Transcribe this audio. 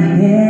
right there.